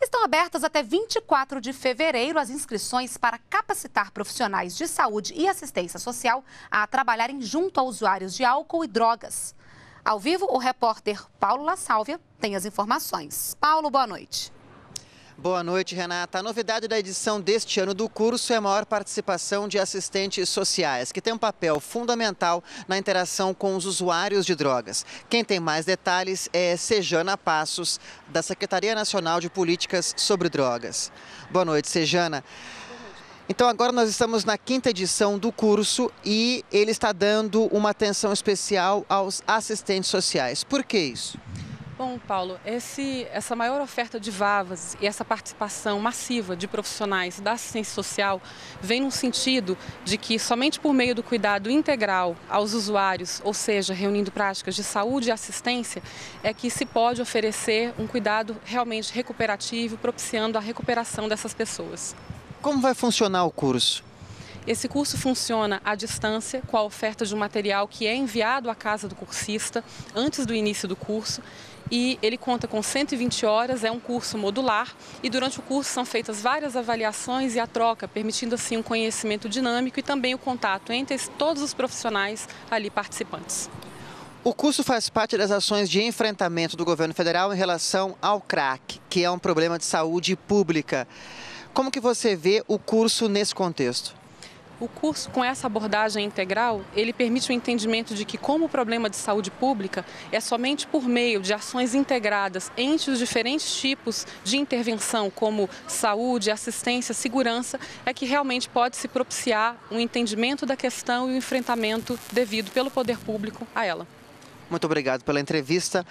Estão abertas até 24 de fevereiro as inscrições para capacitar profissionais de saúde e assistência social a trabalharem junto a usuários de álcool e drogas. Ao vivo, o repórter Paulo La Sálvia tem as informações. Paulo, boa noite. Boa noite, Renata. A novidade da edição deste ano do curso é a maior participação de assistentes sociais, que tem um papel fundamental na interação com os usuários de drogas. Quem tem mais detalhes é Sejana Passos, da Secretaria Nacional de Políticas sobre Drogas. Boa noite, Sejana. Então agora nós estamos na quinta edição do curso e ele está dando uma atenção especial aos assistentes sociais. Por que isso? Bom, Paulo, esse, essa maior oferta de vavas e essa participação massiva de profissionais da assistência social vem no sentido de que somente por meio do cuidado integral aos usuários, ou seja, reunindo práticas de saúde e assistência, é que se pode oferecer um cuidado realmente recuperativo, propiciando a recuperação dessas pessoas. Como vai funcionar o curso? Esse curso funciona à distância, com a oferta de um material que é enviado à casa do cursista antes do início do curso e ele conta com 120 horas, é um curso modular e durante o curso são feitas várias avaliações e a troca, permitindo assim um conhecimento dinâmico e também o contato entre todos os profissionais ali participantes. O curso faz parte das ações de enfrentamento do governo federal em relação ao crack, que é um problema de saúde pública. Como que você vê o curso nesse contexto? O curso, com essa abordagem integral, ele permite o entendimento de que, como o problema de saúde pública é somente por meio de ações integradas entre os diferentes tipos de intervenção, como saúde, assistência, segurança, é que realmente pode se propiciar um entendimento da questão e o um enfrentamento devido pelo poder público a ela. Muito obrigado pela entrevista.